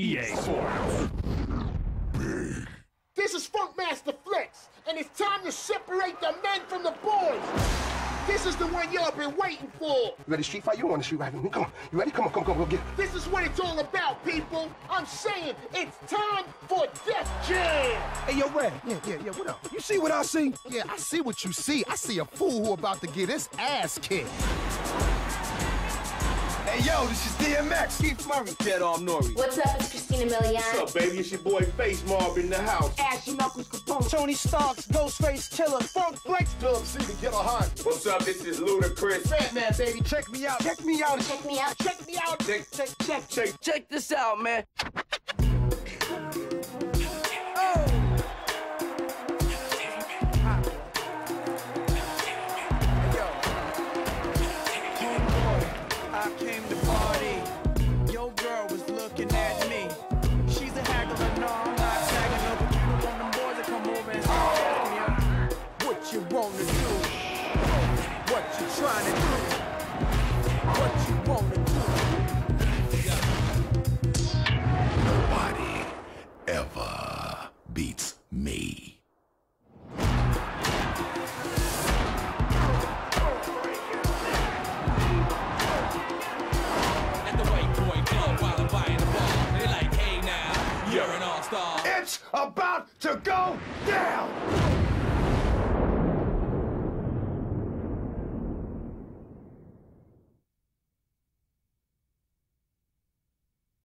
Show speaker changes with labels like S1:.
S1: EA Sports.
S2: This is Funkmaster Flex, and it's time to separate the men from the boys. This is the one y'all been waiting for.
S3: You ready to street fight? You want to street fight. Come on. You ready? Come on, come on, come on, go get it.
S2: This is what it's all about, people. I'm saying it's time for Def Jam.
S4: Hey, yo, Red. Yeah, yeah, yeah. What up? You see what I see? Yeah, I see what you see. I see a fool who about to get his ass kicked.
S5: Hey, yo, this is DMX. Keith Murray. Dead Arm Nori.
S6: What's up? It's Christina Milian.
S7: What's up, baby? It's your boy Face Mob in the house.
S2: Ashy Knuckles Capone.
S4: Tony Starks, Ghostface Killah,
S2: Funk Flex.
S3: Philip C. to get a hunt.
S7: What's up? This is Ludacris.
S2: Batman, baby.
S4: Check me out. Check me out.
S6: Check me out.
S2: Check me out.
S7: Check, check, check, check.
S5: Check this out, man.
S8: I came to party. Your girl was looking at me. She's a haggler, no, I'm not tagging but you don't want them boys to come over and ask me uh, what you wanna do, what you trying to do, what you wanna do.
S9: Nobody ever beats me.
S3: It's about to go down.